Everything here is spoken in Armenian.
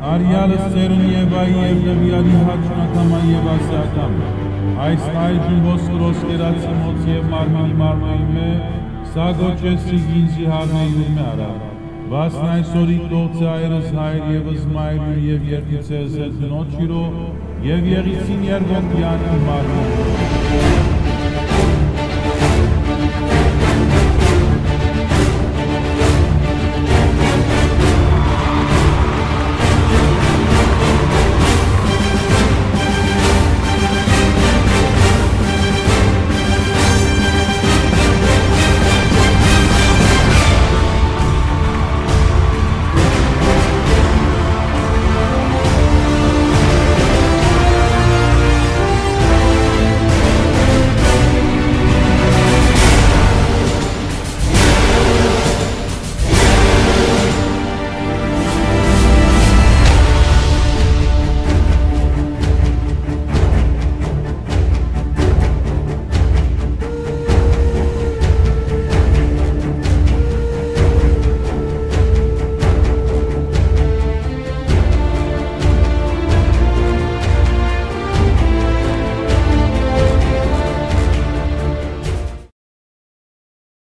հայրս ծերուն եւ այ եւ նվիալի հաճնակամա եւ ասիական այս այժմ ոսկրոս կերացի մոց եւ մարմինի մարմնի մե սա գոչեսի գինզի հարնեյում է արա վասն այսօրի տոցը այրս հայր եւ զմայրուն եւ երկիցես էլ նոչիրո եւ եղիցին երբոք յան մարմին